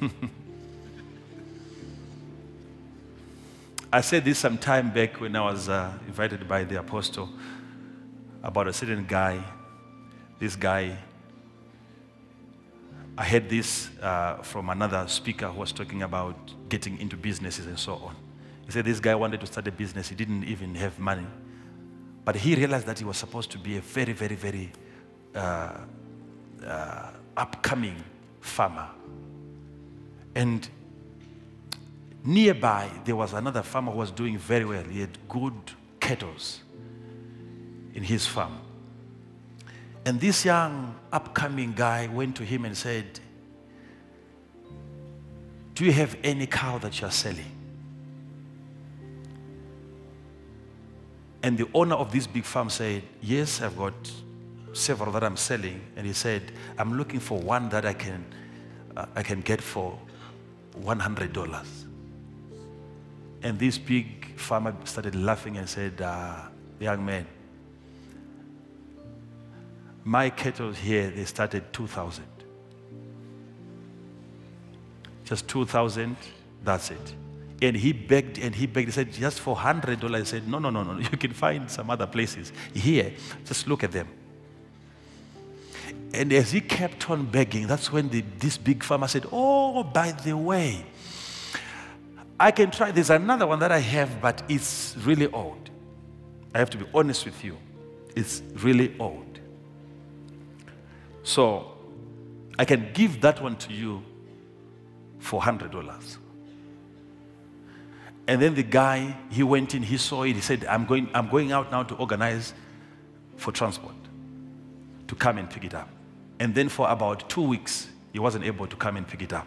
I said this some time back when I was uh, invited by the apostle about a certain guy. This guy, I heard this uh, from another speaker who was talking about getting into businesses and so on. He said this guy wanted to start a business, he didn't even have money. But he realized that he was supposed to be a very, very, very uh, uh, upcoming farmer. And nearby, there was another farmer who was doing very well. He had good cattle in his farm. And this young upcoming guy went to him and said, Do you have any cow that you're selling? And the owner of this big farm said, Yes, I've got several that I'm selling. And he said, I'm looking for one that I can, uh, I can get for $100. And this big farmer started laughing and said, uh, Young man, my cattle here, they started 2,000. Just 2,000, that's it. And he begged and he begged. He said, just for $100. He said, no, no, no, no. You can find some other places. Here, just look at them. And as he kept on begging, that's when the, this big farmer said, Oh, by the way, I can try. There's another one that I have, but it's really old. I have to be honest with you. It's really old. So I can give that one to you for $100. And then the guy, he went in, he saw it, he said, I'm going, I'm going out now to organize for transport to come and pick it up. And then for about two weeks, he wasn't able to come and pick it up.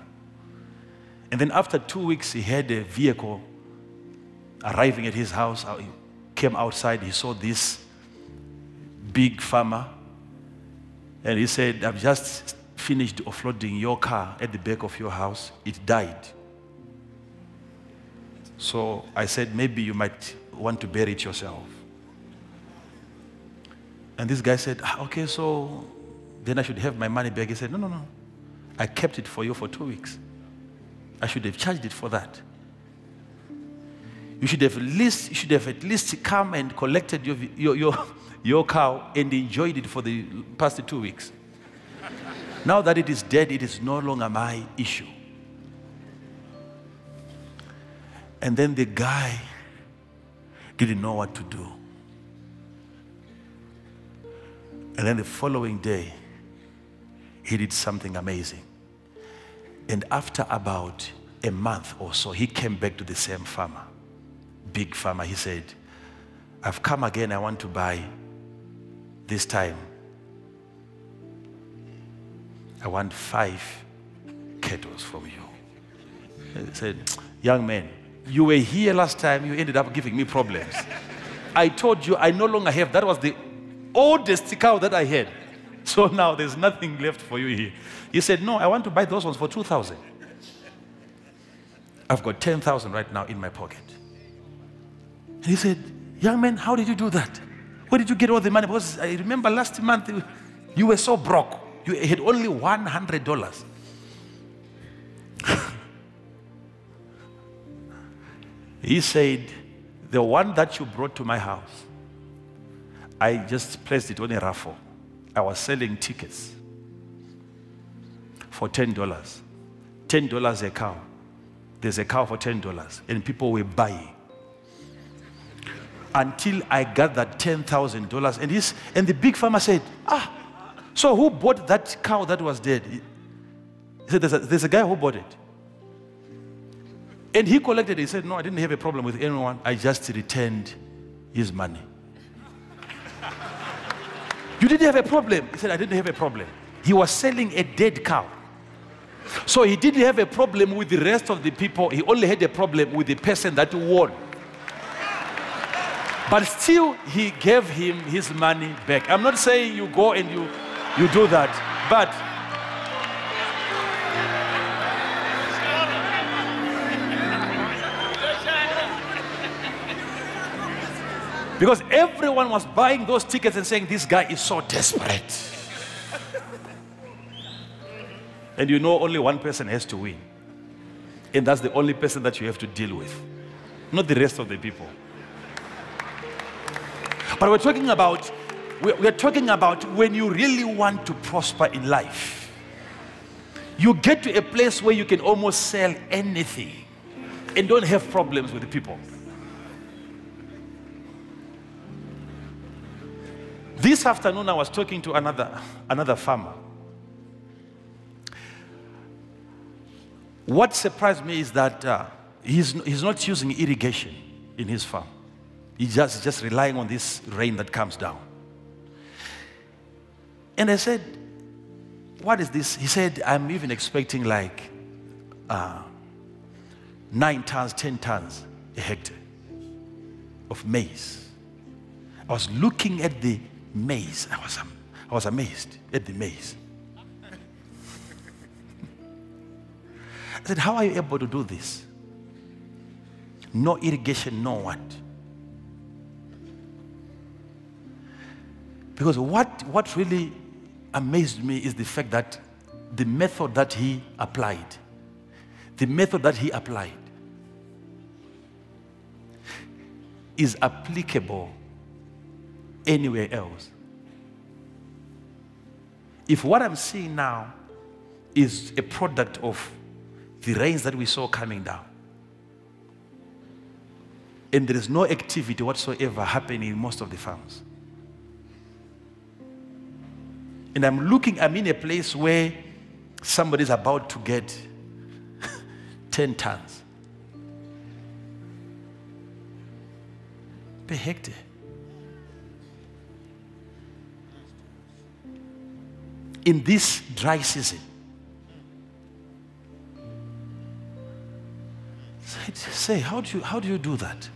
And then after two weeks, he had a vehicle arriving at his house. He came outside, he saw this big farmer. And he said, I've just finished offloading your car at the back of your house. It died. So I said, maybe you might want to bury it yourself. And this guy said, "Ah, okay, so then I should have my money back. He said, no, no, no. I kept it for you for two weeks. I should have charged it for that. You should have at least, you should have at least come and collected your, your, your, your cow and enjoyed it for the past two weeks. now that it is dead, it is no longer my issue. And then the guy didn't know what to do. And then the following day, he did something amazing. And after about a month or so, he came back to the same farmer, big farmer. He said, I've come again, I want to buy this time. I want five kettles from you. He said, Young man, you were here last time, you ended up giving me problems. I told you I no longer have, that was the oldest cow that I had. So now there's nothing left for you here. He said, No, I want to buy those ones for 2,000. I've got 10,000 right now in my pocket. And he said, Young man, how did you do that? Where did you get all the money? Because I remember last month you were so broke. You had only $100. he said, The one that you brought to my house, I just placed it on a raffle. I was selling tickets for $10. $10 a cow. There's a cow for $10, and people were buying. Until I got that $10,000. And, he's, and the big farmer said, Ah, so who bought that cow that was dead? He said, There's a, there's a guy who bought it. And he collected. He said, No, I didn't have a problem with anyone. I just returned his money. You didn't have a problem. He said, I didn't have a problem. He was selling a dead cow. So he didn't have a problem with the rest of the people. He only had a problem with the person that won. But still, he gave him his money back. I'm not saying you go and you, you do that, but Because everyone was buying those tickets and saying, This guy is so desperate. and you know, only one person has to win. And that's the only person that you have to deal with, not the rest of the people. But we're talking about we're talking about when you really want to prosper in life. You get to a place where you can almost sell anything and don't have problems with the people. This afternoon, I was talking to another, another farmer. What surprised me is that uh, he's, he's not using irrigation in his farm. He's just, just relying on this rain that comes down. And I said, What is this? He said, I'm even expecting like uh, nine tons, 10 tons a hectare of maize. I was looking at the maize. I was, I was amazed at the maize. I said, How are you able to do this? No irrigation, no what? Because what, what really amazed me is the fact that the method that he applied, the method that he applied is applicable anywhere else. If what I'm seeing now is a product of the rains that we saw coming down, and there is no activity whatsoever happening in most of the farms. And I'm looking, I'm in a place where somebody's about to get 10 tons per hectare. In this dry season. Say, how do you, how do, you do that?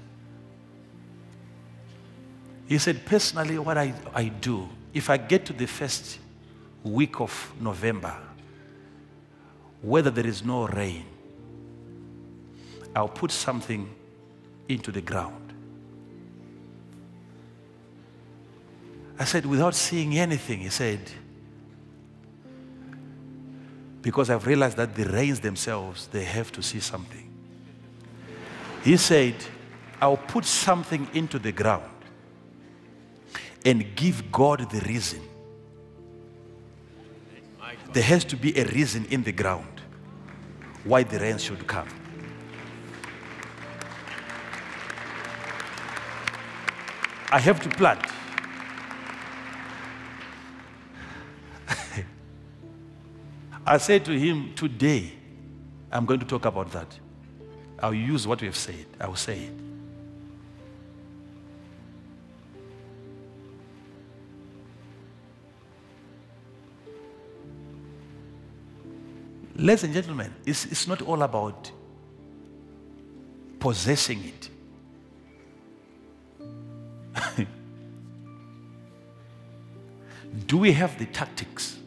He said, personally, what I, I do, if I get to the first week of November, whether there is no rain, I'll put something into the ground. I said, without seeing anything, he said, because I've realized that the rains themselves, they have to see something. He said, I'll put something into the ground and give God the reason. There has to be a reason in the ground why the rain should come. I have to plant. I said to him, Today, I'm going to talk about that. I'll use what we have said. I will say it. Ladies and gentlemen, it's, it's not all about possessing it. Do we have the tactics?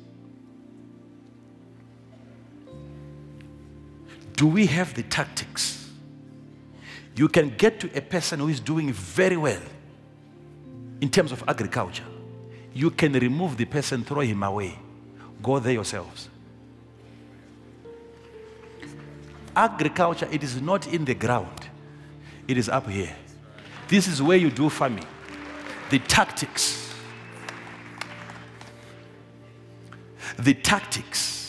Do we have the tactics? You can get to a person who is doing very well in terms of agriculture. You can remove the person, throw him away. Go there yourselves. Agriculture, it is not in the ground, it is up here. This is where you do farming. The tactics. The tactics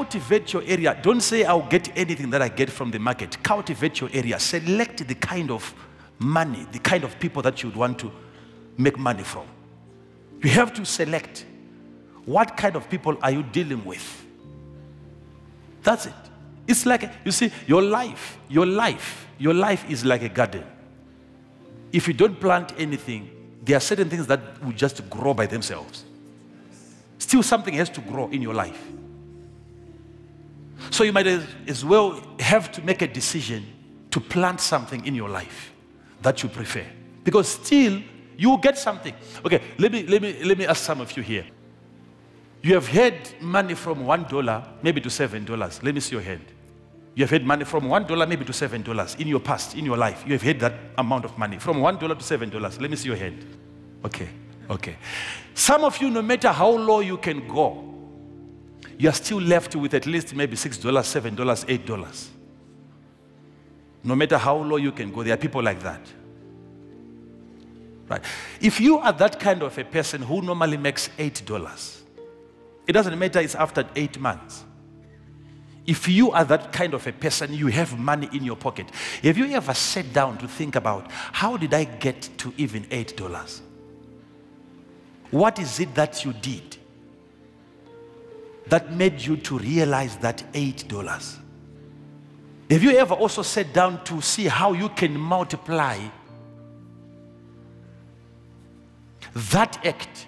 Cultivate your area. Don't say, I'll get anything that I get from the market. Cultivate your area. Select the kind of money, the kind of people that you'd want to make money from. You have to select what kind of people are you dealing with. That's it. It's like, you see, your life, your life, your life is like a garden. If you don't plant anything, there are certain things that will just grow by themselves. Still, something has to grow in your life. So you might as well have to make a decision to plant something in your life that you prefer. Because still, you will get something. Okay, let me, let me, let me ask some of you here. You have had money from $1 maybe to $7. Let me see your hand. You have had money from $1 maybe to $7 in your past, in your life. You have had that amount of money from $1 to $7. Let me see your hand. Okay, okay. Some of you, no matter how low you can go, you are still left with at least maybe $6, $7, $8. No matter how low you can go, there are people like that. Right? If you are that kind of a person who normally makes $8, it doesn't matter it's after eight months. If you are that kind of a person, you have money in your pocket. Have you ever sat down to think about how did I get to even $8? What is it that you did that made you to realize that $8? Have you ever also sat down to see how you can multiply that act